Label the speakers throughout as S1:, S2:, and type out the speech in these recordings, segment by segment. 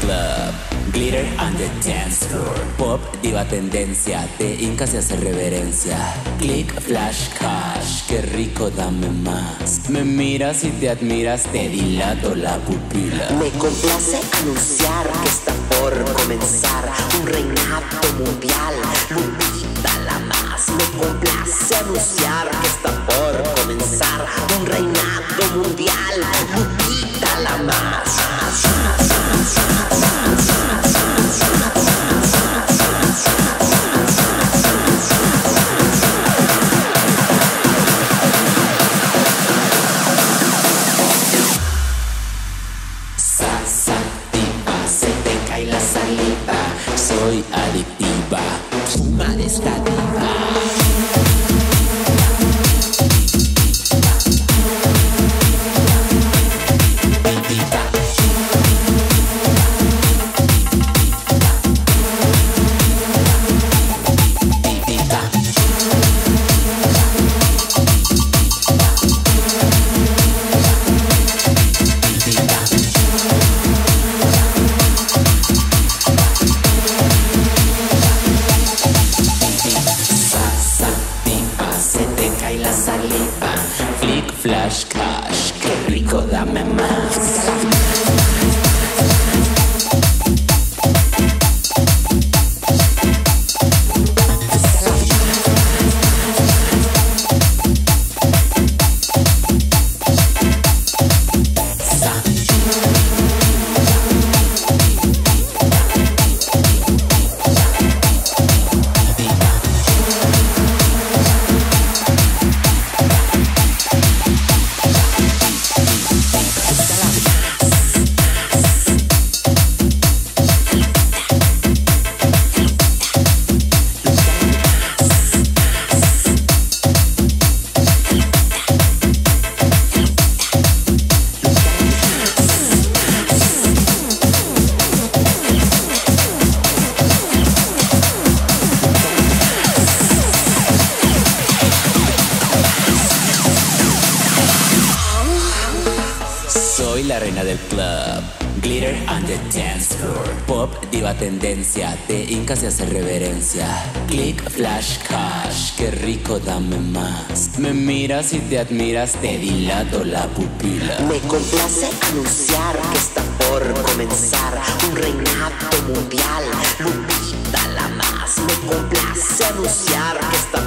S1: club. Glitter on the dance floor. Pop, diva tendencia. Te hincas y hace reverencia. Click, flash, cash. Qué rico, dame más. Me miras y te admiras. Te dilato la pupila.
S2: Me complace anunciar que está por comenzar un reinado mundial.
S1: Adictiva. Fuma de dame más. Soy la reina del club. Glitter on the dance floor. Pop, diva tendencia. Te hincas y hace reverencia. Click, flash, cash. Qué rico, dame más. Me miras y te admiras. Te dilato la pupila.
S2: Me complace anunciar que está por comenzar un reinado mundial. Lupita la más. Me complace anunciar que está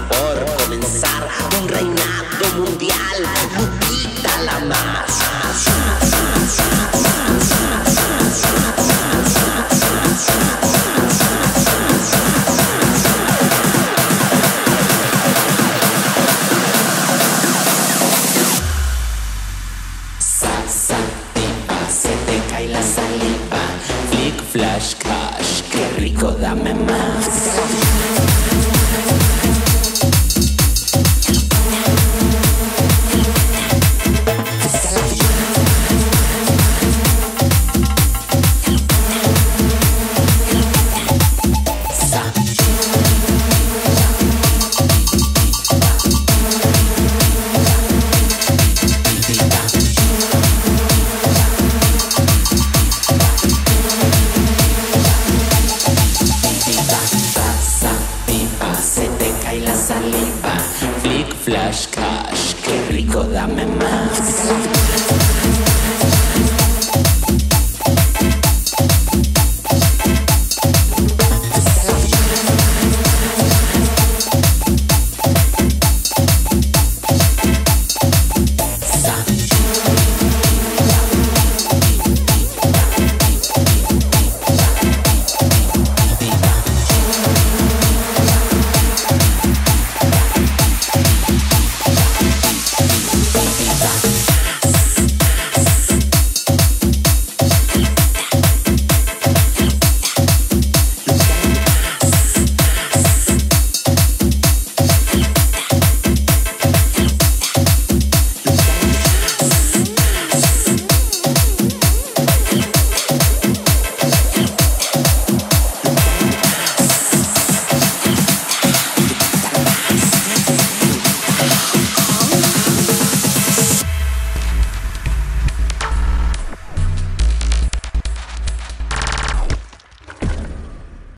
S1: romance.